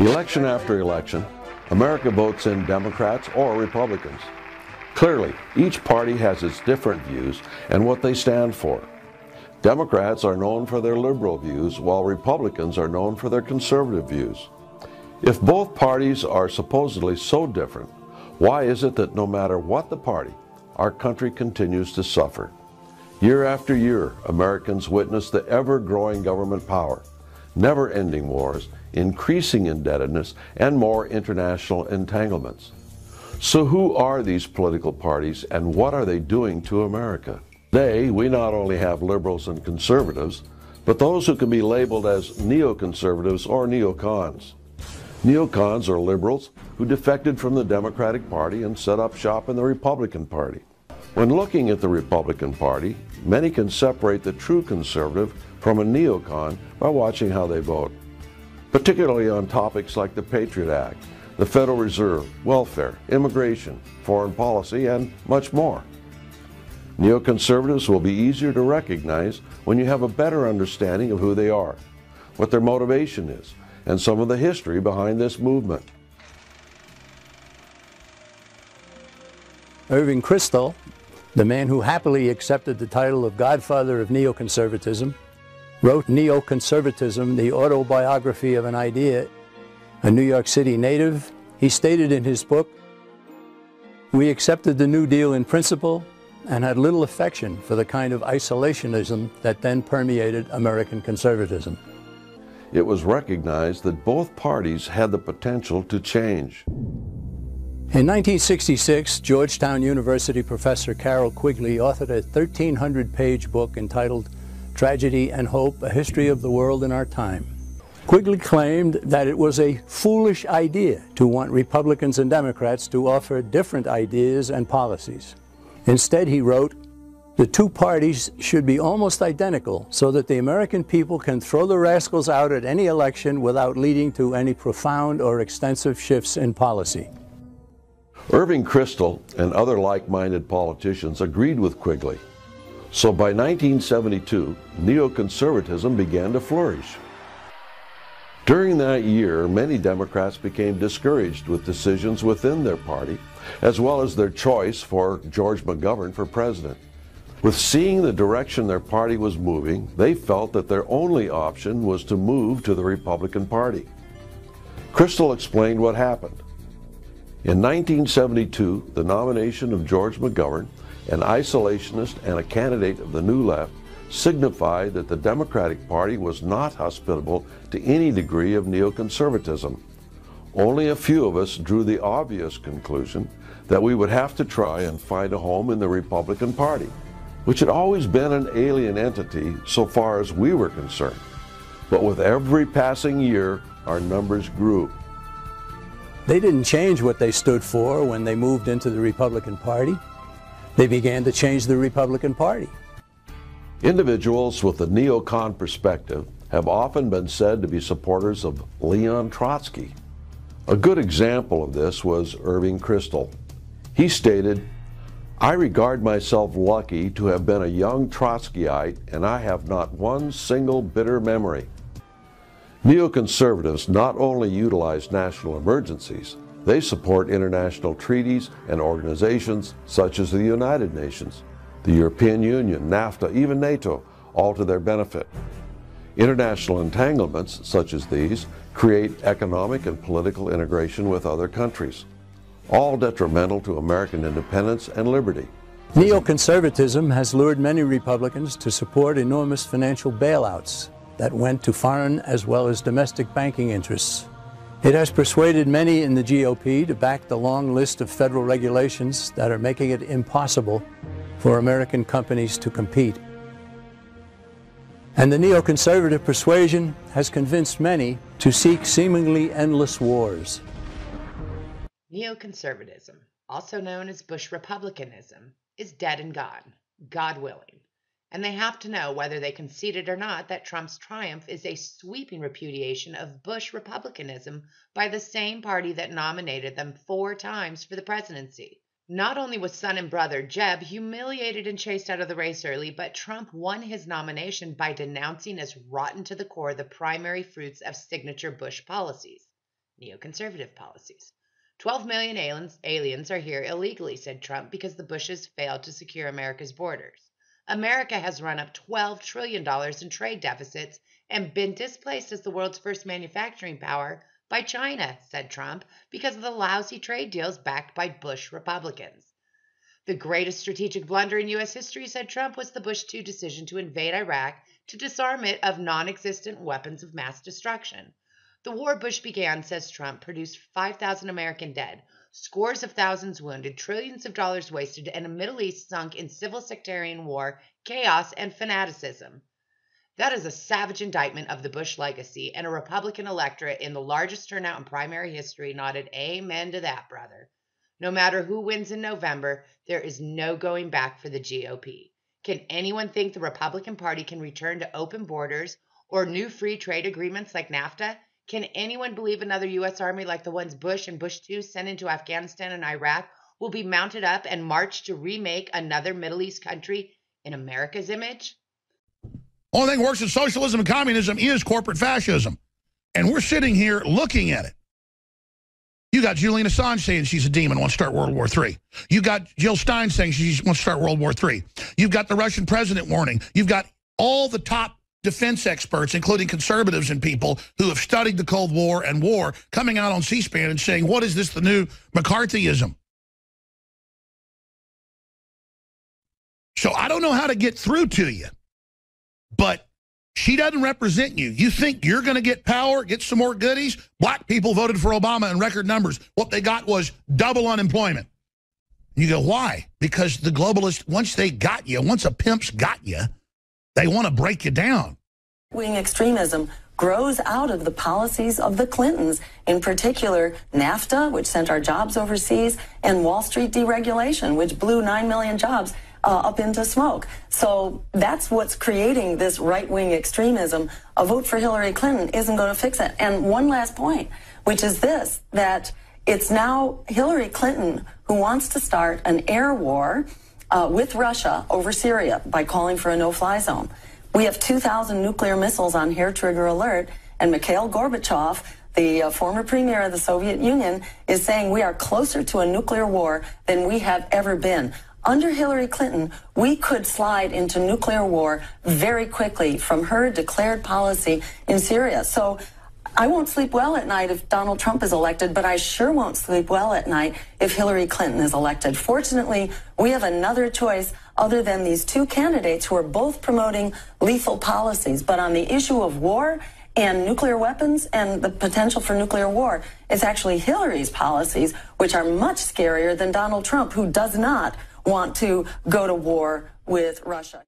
Election after election, America votes in Democrats or Republicans. Clearly, each party has its different views and what they stand for. Democrats are known for their liberal views, while Republicans are known for their conservative views. If both parties are supposedly so different, why is it that no matter what the party, our country continues to suffer? Year after year, Americans witness the ever growing government power, never ending wars, increasing indebtedness, and more international entanglements. So, who are these political parties and what are they doing to America? Today, we not only have liberals and conservatives, but those who can be labeled as neoconservatives or neocons. Neocons are liberals who defected from the Democratic Party and set up shop in the Republican Party. When looking at the Republican Party, many can separate the true conservative from a neocon by watching how they vote, particularly on topics like the Patriot Act, the Federal Reserve, welfare, immigration, foreign policy, and much more. Neoconservatives will be easier to recognize when you have a better understanding of who they are, what their motivation is, and some of the history behind this movement. Irving Kristol, the man who happily accepted the title of Godfather of Neoconservatism, wrote Neoconservatism, the autobiography of an idea. A New York City native, he stated in his book, We accepted the New Deal in principle and had little affection for the kind of isolationism that then permeated American conservatism it was recognized that both parties had the potential to change. In 1966, Georgetown University professor Carroll Quigley authored a 1,300 page book entitled Tragedy and Hope A History of the World in Our Time. Quigley claimed that it was a foolish idea to want Republicans and Democrats to offer different ideas and policies. Instead, he wrote, the two parties should be almost identical so that the American people can throw the rascals out at any election without leading to any profound or extensive shifts in policy. Irving Kristol and other like-minded politicians agreed with Quigley. So by 1972, neoconservatism began to flourish. During that year, many Democrats became discouraged with decisions within their party, as well as their choice for George McGovern for president. With seeing the direction their party was moving, they felt that their only option was to move to the Republican Party. Kristol explained what happened. In 1972, the nomination of George McGovern, an isolationist and a candidate of the New Left, signified that the Democratic Party was not hospitable to any degree of neoconservatism. Only a few of us drew the obvious conclusion that we would have to try and find a home in the Republican Party which had always been an alien entity so far as we were concerned. But with every passing year, our numbers grew. They didn't change what they stood for when they moved into the Republican Party. They began to change the Republican Party. Individuals with a neocon perspective have often been said to be supporters of Leon Trotsky. A good example of this was Irving Kristol. He stated, I regard myself lucky to have been a young Trotskyite, and I have not one single bitter memory. Neoconservatives not only utilize national emergencies, they support international treaties and organizations such as the United Nations, the European Union, NAFTA, even NATO, all to their benefit. International entanglements such as these create economic and political integration with other countries all detrimental to American independence and liberty. Neoconservatism has lured many Republicans to support enormous financial bailouts that went to foreign as well as domestic banking interests. It has persuaded many in the GOP to back the long list of federal regulations that are making it impossible for American companies to compete. And the neoconservative persuasion has convinced many to seek seemingly endless wars. Neoconservatism, also known as Bush Republicanism, is dead and gone, God willing. And they have to know, whether they conceded or not, that Trump's triumph is a sweeping repudiation of Bush Republicanism by the same party that nominated them four times for the presidency. Not only was son and brother Jeb humiliated and chased out of the race early, but Trump won his nomination by denouncing as rotten to the core the primary fruits of signature Bush policies neoconservative policies. 12 million aliens, aliens are here illegally, said Trump, because the Bushes failed to secure America's borders. America has run up $12 trillion in trade deficits and been displaced as the world's first manufacturing power by China, said Trump, because of the lousy trade deals backed by Bush Republicans. The greatest strategic blunder in U.S. history, said Trump, was the Bush II decision to invade Iraq to disarm it of non existent weapons of mass destruction. The war Bush began, says Trump, produced 5,000 American dead, scores of thousands wounded, trillions of dollars wasted, and a Middle East sunk in civil sectarian war, chaos, and fanaticism. That is a savage indictment of the Bush legacy, and a Republican electorate in the largest turnout in primary history nodded amen to that, brother. No matter who wins in November, there is no going back for the GOP. Can anyone think the Republican Party can return to open borders or new free trade agreements like NAFTA? Can anyone believe another U.S. Army like the ones Bush and Bush 2 sent into Afghanistan and Iraq will be mounted up and marched to remake another Middle East country in America's image? Only thing worse than socialism and communism is corporate fascism. And we're sitting here looking at it. You got Julian Assange saying she's a demon, wants to start World War III. You got Jill Stein saying she wants to start World War III. You've got the Russian president warning. You've got all the top defense experts, including conservatives and people who have studied the Cold War and war, coming out on C-SPAN and saying, what is this, the new McCarthyism? So I don't know how to get through to you, but she doesn't represent you. You think you're going to get power, get some more goodies? Black people voted for Obama in record numbers. What they got was double unemployment. You go, why? Because the globalists, once they got you, once a pimp's got you, they want to break you down. Wing extremism grows out of the policies of the Clintons, in particular NAFTA, which sent our jobs overseas, and Wall Street deregulation, which blew 9 million jobs uh, up into smoke. So that's what's creating this right wing extremism. A vote for Hillary Clinton isn't going to fix it. And one last point, which is this that it's now Hillary Clinton who wants to start an air war uh, with Russia over Syria by calling for a no fly zone. We have 2,000 nuclear missiles on hair trigger alert, and Mikhail Gorbachev the uh, former premier of the Soviet Union is saying we are closer to a nuclear war than we have ever been under Hillary Clinton, we could slide into nuclear war very quickly from her declared policy in Syria. So I won't sleep well at night if Donald Trump is elected, but I sure won't sleep well at night if Hillary Clinton is elected. Fortunately, we have another choice other than these two candidates who are both promoting lethal policies. But on the issue of war and nuclear weapons and the potential for nuclear war, it's actually Hillary's policies, which are much scarier than Donald Trump, who does not want to go to war with Russia.